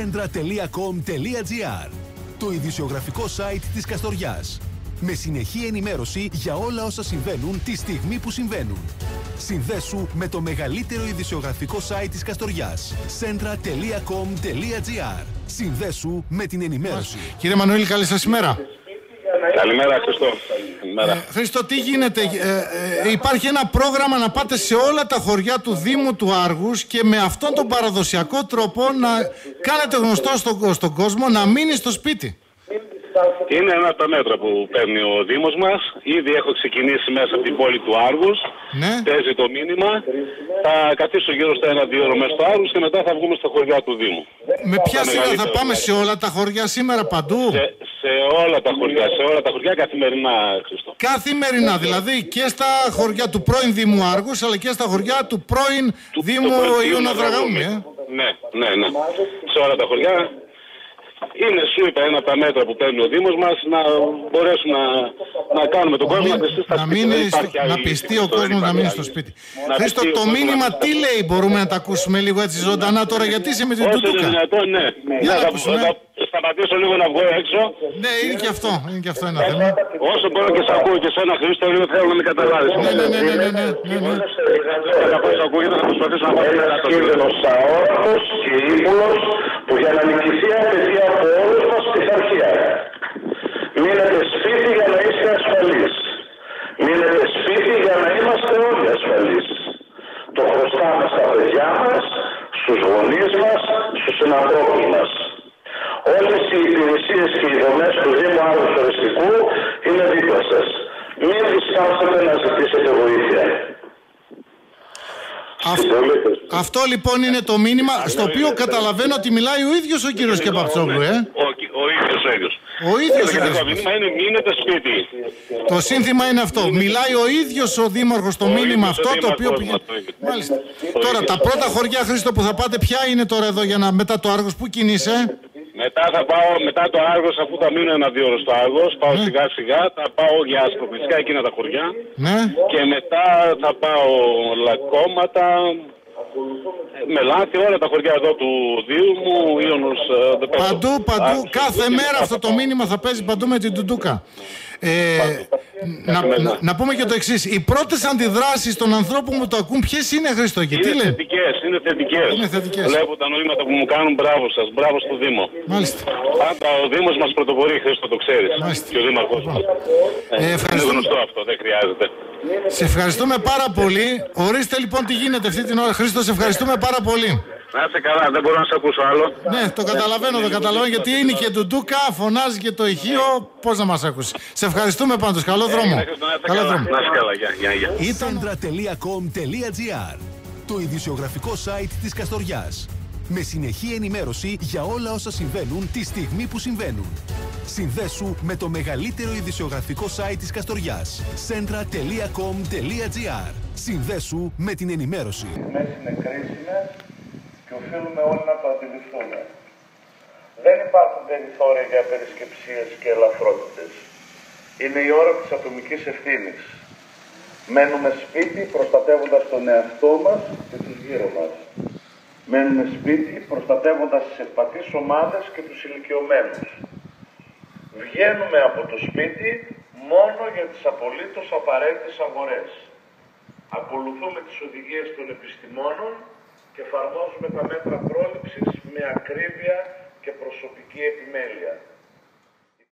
centra.com.gr Το ειδησιογραφικό site της Καστοριάς. Με συνεχή ενημέρωση για όλα όσα συμβαίνουν τη στιγμή που συμβαίνουν. Συνδέσου με το μεγαλύτερο ειδησιογραφικό site της Καστοριάς. centra.com.gr Συνδέσου με την ενημέρωση. Κύριε Μανουήλ, καλή σας ημέρα. Καλημέρα, Χριστό. Καλημέρα. Ε, Χρήστο, τι γίνεται; Ε, ε, υπάρχει ένα πρόγραμμα να πάτε σε όλα τα χωριά του Δήμου του Άργους και με αυτόν τον παραδοσιακό τρόπο να κάνετε γνωστό στον, στον κόσμο να μείνει στο σπίτι. Είναι ένα από τα μέτρα που παίρνει ο Δήμος μας. Ήδη έχω ξεκινήσει μέσα από την πόλη του Άργους. Ναι. Παίζει το μήνυμα. Θα καθίσω γύρω στα ένα-δύο ώρο μέσα στο Άργους και μετά θα βγούμε στα χωριά του Δήμου. Με ποια Τα σειρά θα μεγαλύτερα πάμε σε όλα τα χωριά σήμερα παντού; Σε, σε όλα τα χωριά, σε όλα τα χωριά καθημερινά, Χριστό. Καθημερινά, δηλαδή και στα χωριά του πρώην Δήμου Άργους αλλά και στα χωριά του πρώην Δήμου Το πρώτο Ιωνα Δήμο Δραγαούμη. Ε. Ναι, ναι, ναι. Σε όλα τα χωριά. Είναι, σου είπα, ένα από τα μέτρα που παίρνει ο Δήμος μας να μπορέσουμε να, να κάνουμε τον κόσμο να πιστεί στα να, σπίτια. μείνει Δεν στο- υπάρχει να άλλη πιστεί ο ιστορία, κόσμος δεν να μείνει υπάρχει στο άλλη. σπίτι. Να Χρήστο, πιστεί ο το κόσμος μήνυμα να- τι λέει, μπορούμε να τα ακούσουμε λίγο έτσι ζωντανά τώρα, γιατί είσαι με την Όσο είναι Τουτούκα. δυνατόν, ναι. Για Ναι, να θα, ακούσουμε. θα σταματήσω λίγο να βγω έξω. Ναι, είναι και αυτό, είναι και αυτό ένα θέμα. Όσο μπορώ και σε ακούω και σε ένα Χρήστο, λίγο θέλω να με καταλάβεις. Ναι, ναι, ναι, ναι, ναι, ναι, ναι, ναι. Θα πω σε ακούγεται, θα προσπαθήσω να πω Ένας κίνδυνος αόρτος και ύπουλος που για να νικηθεί απαιτεί από όλους μας πειθαρχία. Μείνετε σπίτι για να είστε ασφαλείς. Μείνετε σπίτι για να είμαστε όλοι ασφαλείς. Το χρωστάμε στα παιδιά μας, στους γονείς μας, στους συνανθρώπους μας. Όλες οι υπηρεσίες και οι δομές του Δήμου Άρους Οριστικού είναι δίπλα σας. Μην διστάσετε να ζητήσετε βοήθεια. Αυ- Αυτό λοιπόν είναι το μήνυμα στο οποίο καταλαβαίνω ότι μιλάει ο ίδιος ο κύριος Κεπαπτσόγλου, ε. Ο, ο ίδιος ο ίδιος. Ο ίδιος ο Το κύριος. μήνυμα είναι μείνετε σπίτι. Το σύνθημα είναι αυτό. Μιλάει ο ίδιος ο δήμαρχος το Ο μήνυμα ίδιος ο αυτό το οποίο δήμαρχος πηγαίνει. μας το είπε. Μάλιστα. Το Τώρα ίδιο. τα πρώτα χωριά Χρήστο που θα πάτε ποια είναι τώρα εδώ για να μετά το Άργος που κινείσαι; Μετά θα πάω, μετά το Άργος, αφού θα μείνω ένα δύο ώρες στο Άργος, πάω Ναι. σιγά σιγά, θα πάω για αστροφυσικά εκείνα τα χωριά Ναι. και μετά θα πάω λακώματα, Μελάτη, όλα τα χωριά εδώ του Δήμου, Ιωνος, ε, δεν πέφτω. Παντού, παντού, Άρχισε κάθε και μέρα μετά αυτό θα το πάω. μήνυμα θα παίζει παντού με την Τουντούκα. Ε, να, να, να πούμε και το εξής. Οι πρώτες αντιδράσεις των ανθρώπων που το ακούν, ποιες είναι, Χρήστο, και τι Είναι λένε; θετικές, είναι θετικές. Είναι θετικές. Βλέπω τα νοήματα που μου κάνουν μπράβο σας, μπράβο στο Δήμο. Μάλιστα. Πάντα ο Δήμος μας πρωτοπορεί, Χρήστο, το ξέρεις. Μάλιστα. Και ο Δήμαρχος μας. Ε, είναι ευχαριστούμε. γνωστό αυτό, δεν χρειάζεται. Σε ευχαριστούμε πάρα πολύ. Ορίστε λοιπόν τι γίνεται αυτή την ώρα. Χρήστο, σε ευχαριστούμε πάρα πολύ. Να είσαι καλά, δεν μπορώ να σε ακούσω άλλο. Ναι, το καταλαβαίνω, το καταλαβαίνω γιατί είναι και Τουντούκα, φωνάζει και το ηχείο. Πώς να μας ακούσει. Σε ευχαριστούμε πάντως. Καλό δρόμο. Να είσαι Καλό καλά, δρόμο. να είσαι καλά, γεια, γεια, γεια. Ήταν centra.com.gr Το ειδησιογραφικό site της Καστοριάς. Με συνεχή ενημέρωση για όλα όσα συμβαίνουν τη στιγμή που συμβαίνουν. Συνδέσου με το μεγαλύτερο ειδησιογραφικό site της Καστοριάς. centra.com.gr Συνδέσου με την ενημέρωση. στιγμές είναι κρίσιμες και οφείλουμε όλοι να το αντιληφθούμε. Δεν υπάρχουν περιθώρια για περισκεψίες και ελαφρότητες. Είναι η ώρα της ατομικής ευθύνης. Μένουμε σπίτι προστατεύοντας τον εαυτό μας και τους γύρω μας. Μένουμε σπίτι προστατεύοντας τις ευπαθείς ομάδες και τους ηλικιωμένους. Βγαίνουμε από το σπίτι μόνο για τις απολύτως απαραίτητες αγορές. Ακολουθούμε τις οδηγίες των επιστημόνων και εφαρμόζουμε τα μέτρα πρόληψης με ακρίβεια και προσωπική επιμέλεια.